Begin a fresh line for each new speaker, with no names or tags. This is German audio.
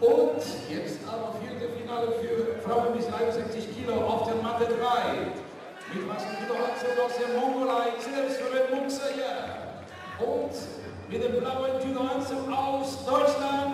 Und jetzt aber Viertelfinale für Frauen bis 61 Kilo auf der Matte 3. Mit Maskenjudo-Anzug aus der Mongolei, Zilipsfürde Muxer hier. Und mit dem blauen Judo-Anzug aus Deutschland,